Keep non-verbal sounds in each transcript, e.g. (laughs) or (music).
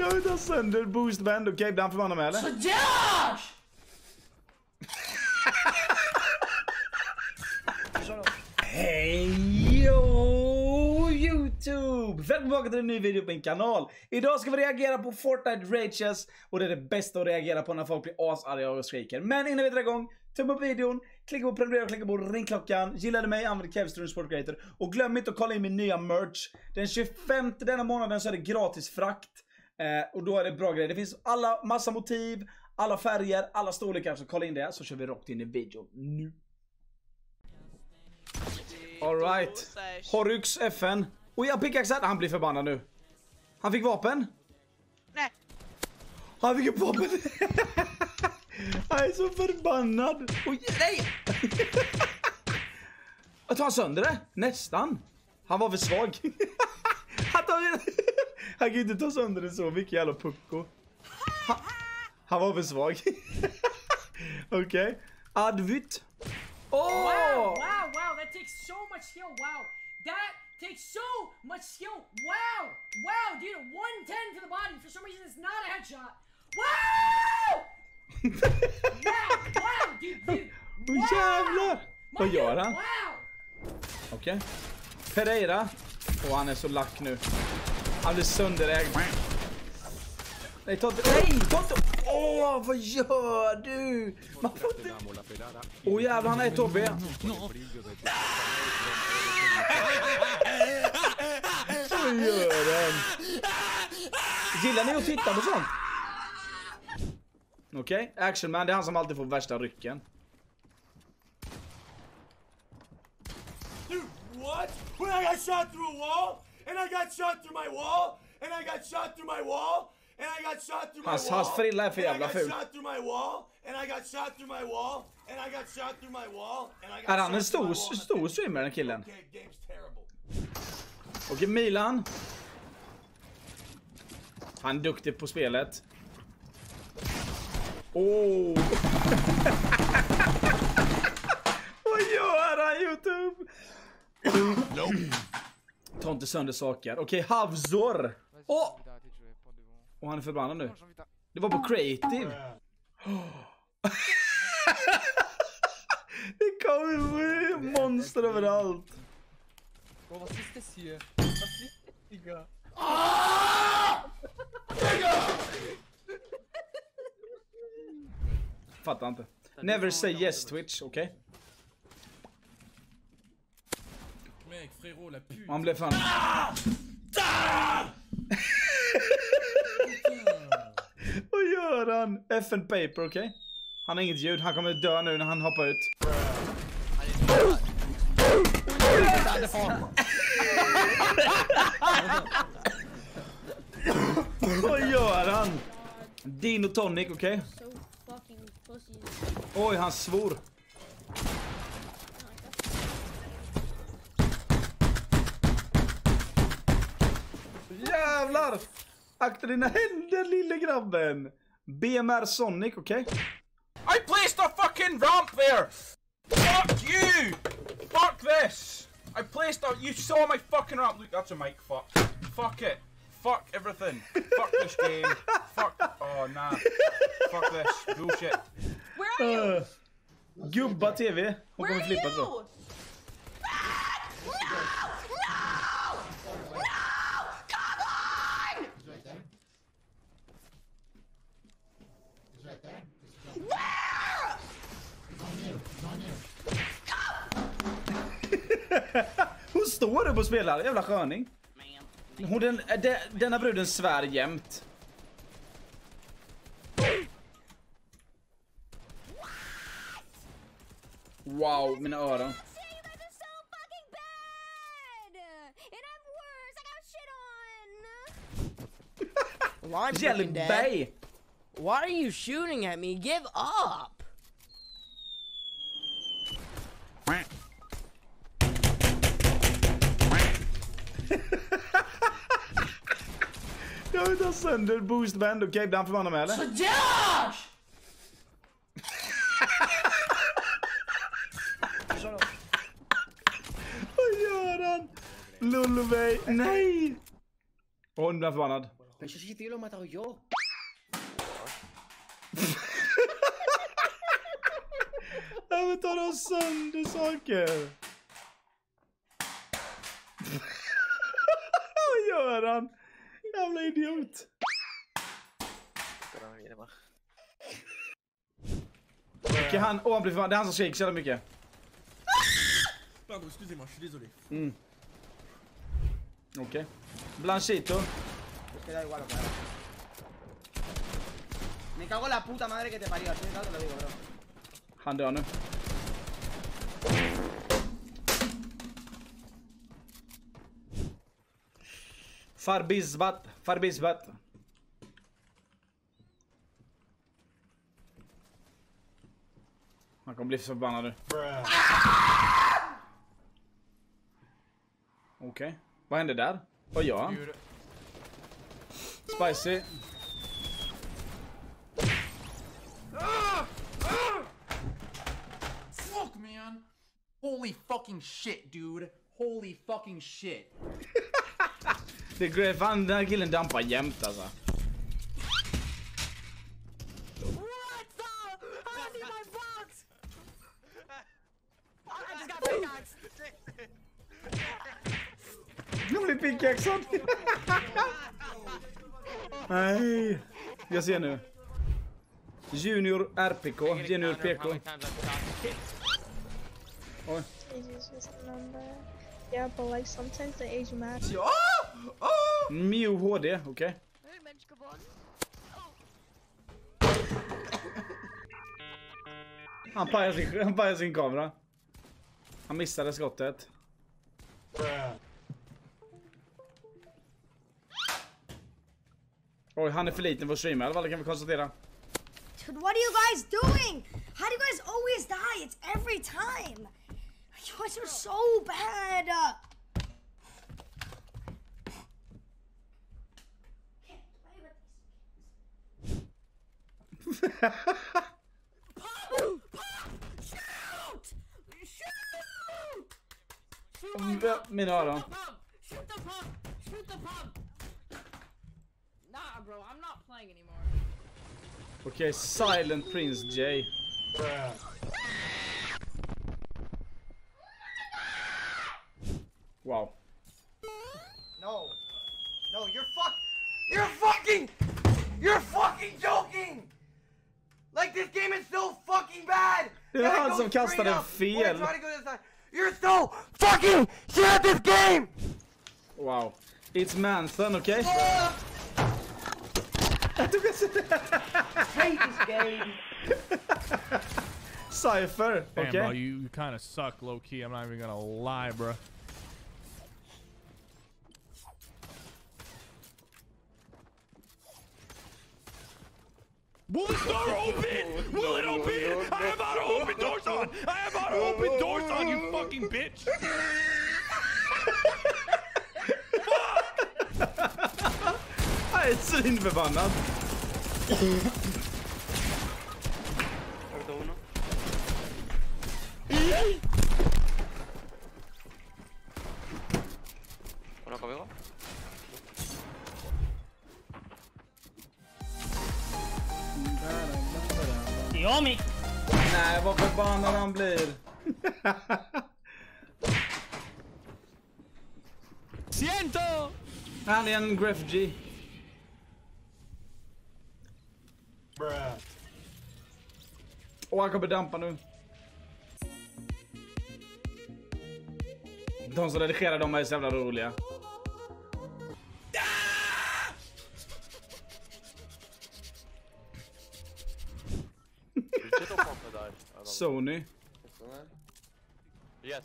Jag vill ta sönder boostband. Okej, okay, blir han förbannad med eller? Josh! Hej yo, YouTube! Välkommen tillbaka till en ny video på min kanal. Idag ska vi reagera på Fortnite Rages och det är det bästa att reagera på när folk blir asarga och skriker. Men innan vi drar igång, tumma upp videon, klicka på prenumerera och klicka på ringklockan. Gillade mig, använd Kevström Sport Creator. Och glöm inte att kolla in min nya merch. Den 25 denna månaden så är det gratis frakt. Eh, och då är det bra grejer. Det finns alla, massa motiv, alla färger, alla storlekar. Så kolla in det så kör vi rakt in i videon nu. Alright. Horux FN. Och jag pickaxar. Han blir förbannad nu. Han fick vapen. Nej. Han fick ett vapen. (laughs) Han är så förbannad. Oj, nej! Jag tar sönder det? Nästan. Han var för svag. (laughs) Han, tar... han kan ju inte ta sönder det så mycket jävla pucko. Han, han var för svag. (laughs) Okej. Okay. Advyt. Oh! Wow, wow, wow, that takes so much skill. Wow. That takes so much skill. Wow. Wow, dude, 110 to the body. For some reason, it's not a headshot. Wow! (laughs) wow, wow, dude, dude. Wow! Oh, jävlar! Vad gör han? Wow! Okej. Okay. Pereira. Och han är så lack nu. Han blir sönderägd. Nej, ta inte... Nej, ta inte... Åh, oh, vad gör du? Man får inte... Åh oh, jävlar, han är Tobbe. vad gör han? Gillar ni att titta på sånt? Okej, okay. Actionman, det är han som alltid får värsta rycken. Dude, what? When I got shot through a wall, and I got shot through my wall, and I got shot through my wall, and I got shot through my hans, wall. Hans frilla är för jävla ful. Är han en stor, stor streamer den killen? Okej, okay, Milan. Han är duktig på spelet. Oh. (laughs) Vad gör han Youtube? Ta inte sönder saker. Okej, okay, Havzor. Åh! Oh. Och han är förbannad nu. Det var på creative. det kommer monster överallt. Fattar inte. Never say yes Twitch, okej? Okay? Han blev fan... Vad gör han? FN paper, okej? Okay? Han har inget ljud, han kommer dö nu när han hoppar ut. Vad gör han? Dino tonic, okej? Okay? Oj, han svor. Jävlar! Akta dina händer lille grabben! BMR Sonic, okej? Okay? I placed a fucking ramp there! Fuck you! Fuck this! I placed a- you saw my fucking ramp. Look, that's a mic, fuck. Fuck it. Fuck everything. Fuck this game. Fuck- oh nah. Fuck this. Bullshit. Where are you? Uh, Gubba TV. Hon kommer flippa så. Står upp och spelar, jävla sköning. Hon, den, den, denna bruden svär jämt. Wow, mina öron. Jelly Bay! Why are you shooting at me? Give up! Jag vill ta sönder boostband. Okej, okay, blir han förbannad med eller? Så Josh! Vad gör han? Lullubay. Nej! Och hon blir förbannad. Yo. Ja men tar de sönder saker? Vad gör han? Jävla idiot. Okej han, blir förbannad. Det är han som skriker så jävla mycket. Pardon, excusez-moi, je suis désolé. Okej. Blanchito. Es que da igual lo que hagas. Me cago en la puta madre que te parió, así de claro te lo digo, bro. Han dör nu. Farbizbat. Farbizbat. Han kommer bli förbannad nu. Okej. Vad hände där? Vad gör han? Spicy. fuck man! Holy fucking shit dude! Holy fucking shit! Det är. Fan den här killen dampar jämt alltså. Jag blir pickaxad. Nej. Jag ser nu. Junior RPK. Junior PK. Oj. Yeah, but like sometimes the age matters. Oh! Mew HD, okej. Hur människa ska? Han pajar sin, han pajar sin kamera. Han missade skottet. Oj, han är för liten för att streama i alla fall, det kan vi konstatera. Dude, what are you guys doing? How do you guys always die? It's every time. You guys are so bad. Shoot! Shoot! Mina öron. Pump! Shoot the pump! Shoot the pump! Nah, bro, I'm not playing anymore. Okej, Silent Prince J. Wow. No. No, you're fuck. You're fucking. You're fucking joking. Like this game is so fucking bad. Det är that I han go som kastar straight den up fel. when I try to go this side. You're so fucking shit at this game. Wow. It's Manson, okej? (laughs) Hate this game. Cypher, Damn, okej? bro, you, you kind of suck low key. I'm not even gonna lie, bro. Will this door open? Will it open? I am about to open doors on. I am about to open doors on you, fucking bitch. (laughs) Han Yomi! Nej, vad förbannad han blir. Siento! Han är en Gref G. Och han kommer dampa nu. De som redigerar dem är så jävla roliga. Sony. Yes.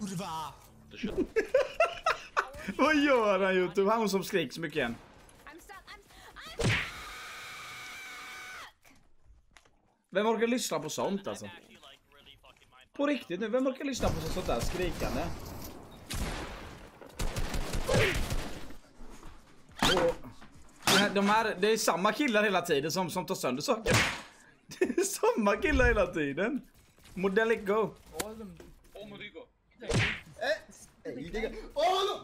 (laughs) Vad gör han Youtube? Han som skriker så mycket igen. Vem orkar lyssna på sånt alltså? På riktigt nu, vem orkar lyssna på sånt där skrikande? de här, det är samma killar hela tiden som, som tar sönder saker. (laughs) Det är samma killar hela tiden. Modelic go. Oh, Rodrigo. Oh,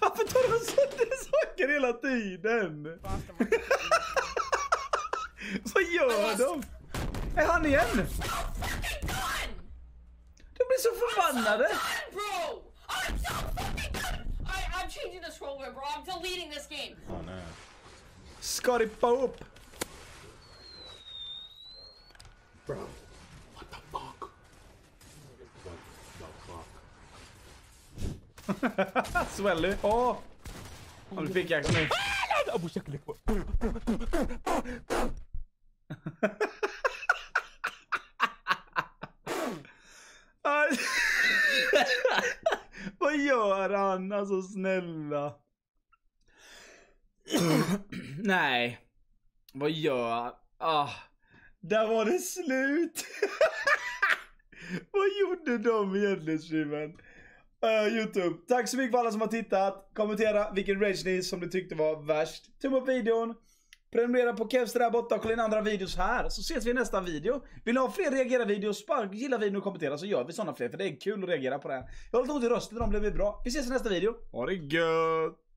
Varför tar de sönder saker hela tiden? (laughs) Vad gör de? Är han igen? De blir så förbannade. Bro! it, bro. I'm deleting this game. Oh no. Scotty Pope. Bro. What the fuck? Sväller. Åh! Oh. I'm fick jakten nu. Ah. Nej. Vad gör han? Ah. Där var det slut. (laughs) Vad gjorde de egentligen streamen? Uh, eh, Youtube, tack så mycket för alla som har tittat. Kommentera vilken rage ni som ni tyckte var värst. Tumma upp videon. Prenumerera på Kevster där borta och kolla in andra videos här. Så ses vi i nästa video. Vill ni ha fler reagera-videos, bara gilla videon och kommentera så gör vi sådana fler. För det är kul att reagera på det här. Jag har lite ont i rösten, de blev bra. Vi ses i nästa video. Ha det gött!